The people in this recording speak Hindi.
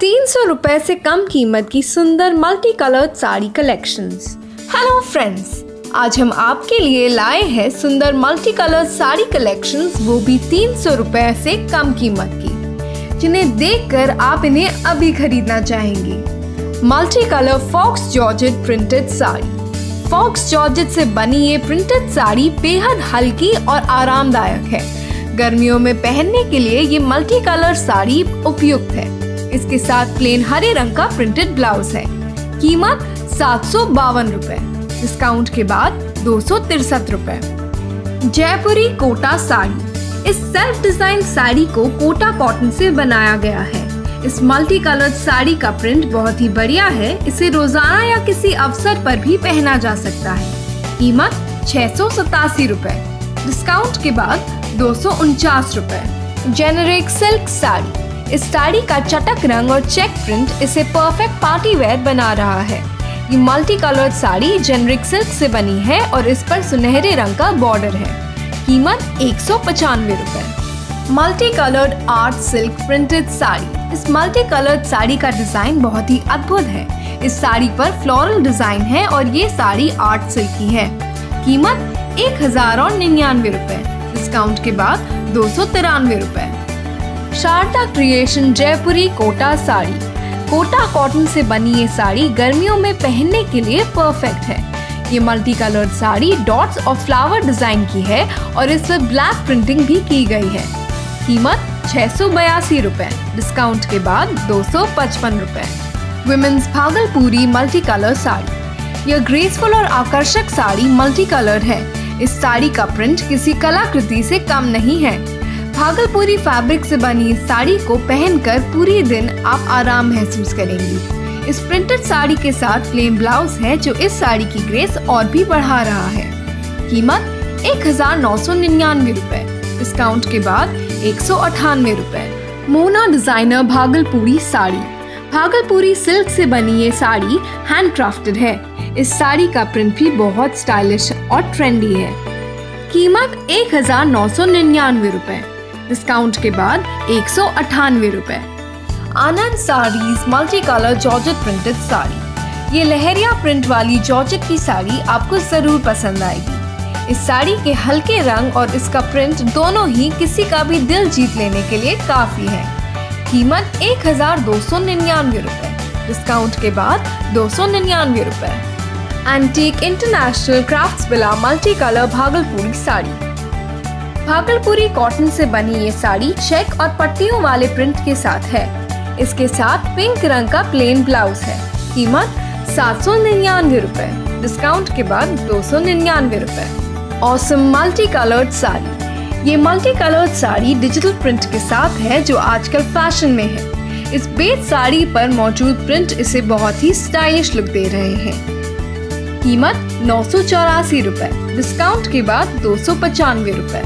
तीन सौ रुपए से कम कीमत की सुंदर multi coloured sari collections hello friends आज हम आपके लिए लाए हैं सुंदर मल्टी कलर्ड साड़ी कलेक्शंस वो भी तीन सौ रुपए से कम कीमत की। जिन्हें देखकर आप इन्हें अभी खरीदना चाहेंगे। Multi colour faux georgette printed sari. Faux georgette से बनी ये प्रिंटेड साड़ी बेहद हल्की और आरामदायक है। गर्मियों में पहनने के लिए ये मल्टी कलर साड़ी उपयुक्त है। इसके साथ प्लेन हरे रंग का प्रिंटेड ब्लाउज है। कीमत सात सौ बावन रूपए। डिस्काउंट के बाद दो सौ तिरसठ रूपए। जयपुरी कोटा साड़ी। इस सेल्फ डिज़ाइन साड़ी को कोटा कॉटन से बनाया गया है। इस मल्टी कलर्ड साड़ी का प्रिंट बहुत ही बढ़िया है। इसे रोज़ाना या किसी अवसर पर भी पहना जा सकता है। कीमत छह सौ सतासी रूपए। डिस्काउंट के बाद दो सौ उनचास रूपए। Generic silk sari. इस साड़ी का चटक रंग और चेक प्रिंट इसे परफेक्ट पार्टी वेयर बना रहा है। ये multi coloured sari generic silk से बनी है और इस पर सुनहरे रंग का बॉर्डर है। कीमत एक सौ पचानवे रूपए। Multi coloured art silk printed sari. इस मल्टी कलर्ड साड़ी का डिज़ाइन बहुत ही अद्भुत है। इस साड़ी पर फ्लोरल डिज़ाइन है और ये साड़ी आर्ट सिल्क की है। कीमत एक हज़ार और निन्यानवे रूपए। डिस्काउंट के बाद दो सौ तिरानवे रूपए। शारदा क्रिएशन जयपुरी कोटा साड़ी। कोटा कॉटन से बनी ये साड़ी गर्मियों में पहनने के लिए परफेक्ट है। ये मल्टी कलर्ड साड़ी डॉट्स और फ्लावर डिज़ाइन की है और इस पर ब्लैक प्रिंटिंग भी की गई है। कीमत छह सौ बयासी डिस्काउंट के बाद दो सौ पचपन रूपए। Women's Bhagalpuri multi colour sari. यह ग्रेसफुल और आकर्षक साड़ी मल्टी कलर है। इस साड़ी का प्रिंट किसी कलाकृति से कम नहीं है। भागलपुरी फैब्रिक से बनी इस साड़ी को पहनकर पूरे दिन आप आराम महसूस करेंगी। इस प्रिंटेड साड़ी के साथ प्लेन ब्लाउज है जो इस साड़ी की ग्रेस और भी बढ़ा रहा है। कीमत एक हज़ार नौ सौ निन्यानवे रूपए। डिस्काउंट के बाद एक सौ अठानवे रूपए। मोना डिज़ाइनर भागलपुरी साड़ी। भागलपुरी सिल्क से बनी ये साड़ी हैंड क्राफ्टेड है। इस साड़ी का प्रिंट भी बहुत स्टाइलिश और ट्रेंडी है। कीमत एक हज़ार नौ सौ निन्यानवे रूपए। डिस्काउंट के बाद एक सौ अठानवे Anand saris multi colour georgette printed sari. ये लहरिया प्रिंट वाली जॉर्जेट की साड़ी आपको ज़रूर पसंद आएगी। इस साड़ी के हल्के रंग और इसका प्रिंट दोनों ही किसी का भी दिल जीत लेने के लिए काफ़ी है। कीमत एक हज़ार दो सौ निन्यानवे रूपए। डिस्काउंट के बाद दो सौ निन्यानवे रूपए। एंटीक इंटरनेशनल क्राफ्ट बिला multi colour Bhagalpuri sari. Bhagalpuri cotton से बनी ये साड़ी चेक और पट्टियों वाले प्रिंट के साथ है। इसके साथ पिंक रंग का प्लेन ब्लाउज है। कीमत सात सौ निन्यानवे रूपए। डिस्काउंट के बाद दो सौ निन्यानवे रूपए। Awesome multi coloured sari. ये multi coloured sari digital print के साथ है जो आजकल फ़ैशन में है। इस बेज साड़ी पर मौजूद प्रिंट इसे बहुत ही स्टाइलिश लुक दे रहे हैं। कीमत नौ सौ चौरासी रूपए। डिस्काउंट के बाद दो सौ पचानवे रूपए।